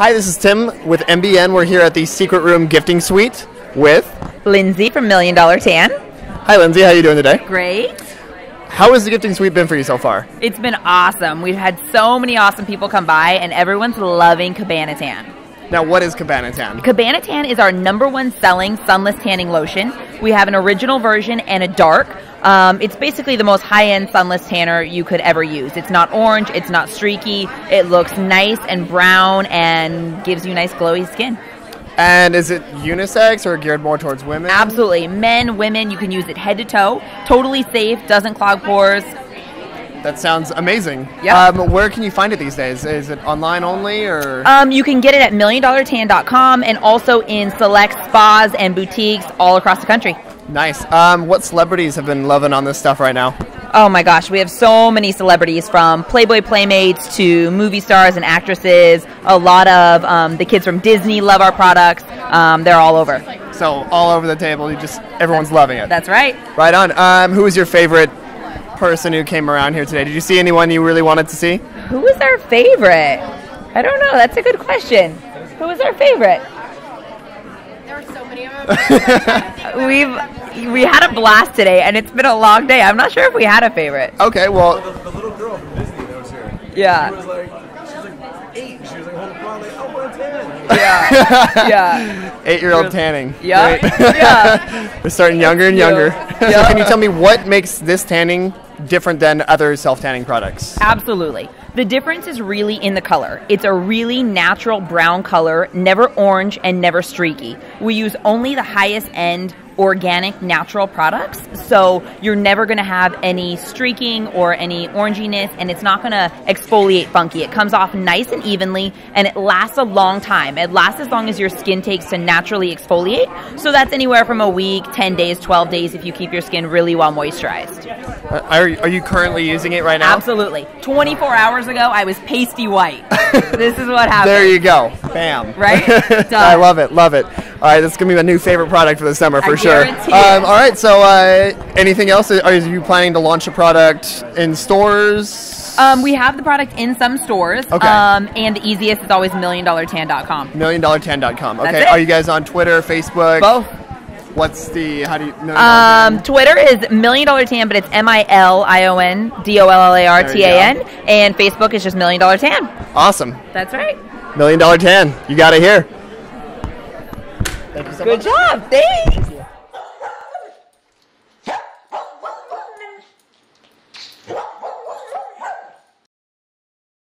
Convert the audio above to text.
Hi, this is Tim with MBN. We're here at the Secret Room Gifting Suite with Lindsay from Million Dollar Tan. Hi, Lindsay. How are you doing today? Great. How has the gifting suite been for you so far? It's been awesome. We've had so many awesome people come by, and everyone's loving Cabana Tan. Now, what is Cabana Tan? Cabana Tan is our number one selling sunless tanning lotion. We have an original version and a dark. Um, it's basically the most high end sunless tanner you could ever use. It's not orange, it's not streaky, it looks nice and brown and gives you nice glowy skin. And is it unisex or geared more towards women? Absolutely. Men, women, you can use it head to toe. Totally safe, doesn't clog pores. That sounds amazing. Yeah. Um, where can you find it these days? Is it online only or? Um, you can get it at milliondollartan.com and also in select spas and boutiques all across the country. Nice. Um, what celebrities have been loving on this stuff right now? Oh my gosh, we have so many celebrities from Playboy Playmates to movie stars and actresses. A lot of um, the kids from Disney love our products. Um, they're all over. So all over the table, you just everyone's loving it. That's right. Right on. Um, who was your favorite person who came around here today? Did you see anyone you really wanted to see? Who was our favorite? I don't know. That's a good question. Who was our favorite? There were so many of them. We've we had a blast today, and it's been a long day. I'm not sure if we had a favorite. Okay, well, The, the little girl from Disney that was here. She Yeah, was like, she was like eight. She was like holding the phone like, oh, we're 10. yeah, yeah. eight-year-old tanning. Yeah, Great. yeah. We're starting younger and Thank you. younger. So Yeah. can you tell me what makes this tanning different than other self-tanning products? Absolutely. The difference is really in the color. It's a really natural brown color, never orange and never streaky. We use only the highest end organic natural products, so you're never going to have any streaking or any oranginess and it's not going to exfoliate funky. It comes off nice and evenly and it lasts a long time. It lasts as long as your skin takes to naturally exfoliate. So that's anywhere from a week, 10 days, 12 days if you keep your skin really well moisturized. Uh, Are, are you currently using it right now? Absolutely. 24 hours ago, I was pasty white. this is what happened. There you go. Bam. Right? I love it. Love it. All right, that's gonna be my new favorite product for the summer for I sure. Um, all right. So, uh, anything else? Are you planning to launch a product in stores? Um, we have the product in some stores. Okay. Um, and the easiest is always milliondollartan.com. MillionDollarTan.com. Okay. Are you guys on Twitter, Facebook? Both. What's the how do you? Million Dollar Um, Tan? Twitter is Million Dollar Tan, but it's M I L I O N D O L L A R T A N. And Facebook is just Million Dollar Tan. awesome. That's right. Million Dollar Tan. You got it here. Thank you so much. Good much. job. Thanks.